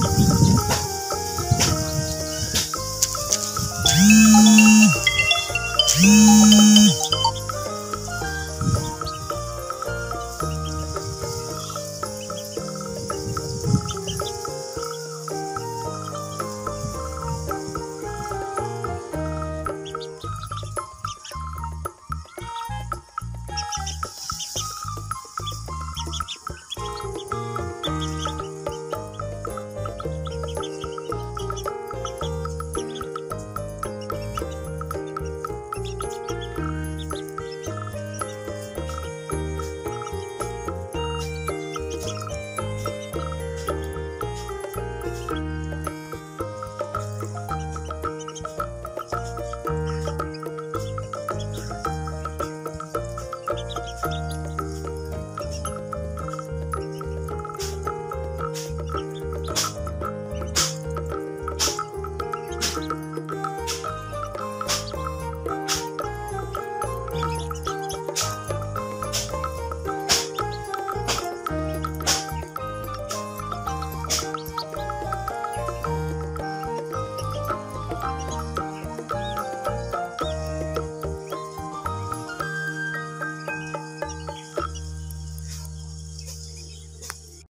やった!